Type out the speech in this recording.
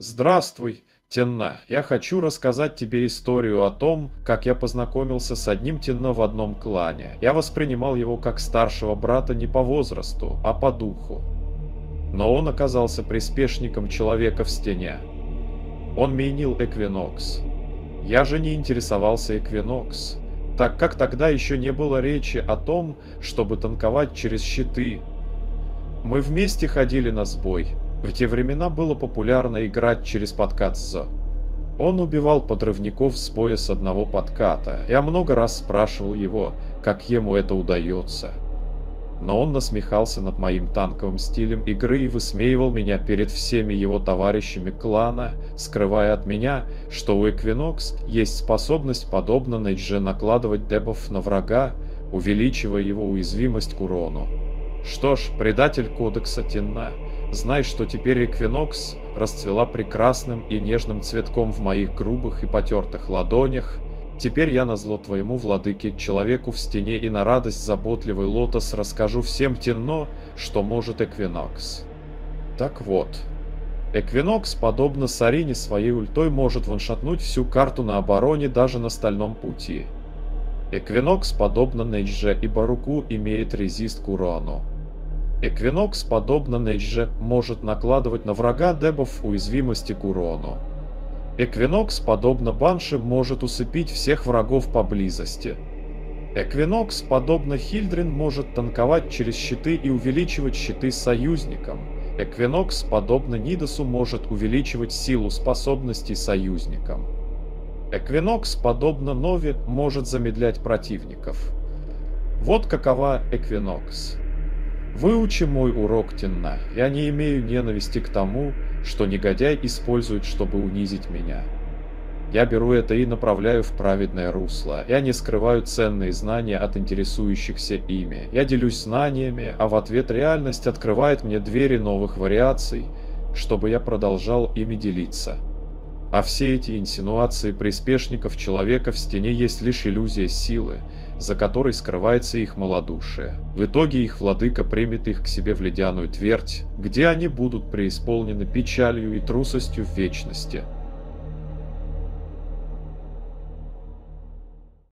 Здравствуй, Тенна. Я хочу рассказать тебе историю о том, как я познакомился с одним Тенна в одном клане. Я воспринимал его как старшего брата не по возрасту, а по духу. Но он оказался приспешником человека в стене. Он менил Эквинокс. Я же не интересовался Эквинокс, так как тогда еще не было речи о том, чтобы танковать через щиты. Мы вместе ходили на сбой. В те времена было популярно играть через подкат Зо. Он убивал подрывников с боя с одного подката. Я много раз спрашивал его, как ему это удается но он насмехался над моим танковым стилем игры и высмеивал меня перед всеми его товарищами клана, скрывая от меня, что у Equinox есть способность, подобно Нейдже, накладывать дебаф на врага, увеличивая его уязвимость к урону. Что ж, предатель кодекса Тенна, знай, что теперь Equinox расцвела прекрасным и нежным цветком в моих грубых и потертых ладонях, Теперь я назло твоему владыке, человеку в стене и на радость заботливый лотос расскажу всем темно, что может Эквинокс. Так вот, Эквинокс, подобно Сарине своей ультой, может ваншатнуть всю карту на обороне даже на стальном пути. Эквинокс, подобно Нейдже и Баруку, имеет резист к урону. Эквинокс, подобно Нейдже, может накладывать на врага дебов уязвимости к урону. Эквинокс, подобно Банши, может усыпить всех врагов поблизости. Эквинокс, подобно Хильдрин, может танковать через щиты и увеличивать щиты союзникам. Эквинокс, подобно Нидосу, может увеличивать силу способностей союзникам. Эквинокс, подобно Нови, может замедлять противников. Вот какова Эквинокс. Выучи мой урок, Тенна. Я не имею ненависти к тому, что негодяй использует, чтобы унизить меня. Я беру это и направляю в праведное русло. Я не скрываю ценные знания от интересующихся ими. Я делюсь знаниями, а в ответ реальность открывает мне двери новых вариаций, чтобы я продолжал ими делиться. А все эти инсинуации приспешников человека в стене есть лишь иллюзия силы, за которой скрывается их малодушие. В итоге их владыка примет их к себе в ледяную твердь, где они будут преисполнены печалью и трусостью в вечности –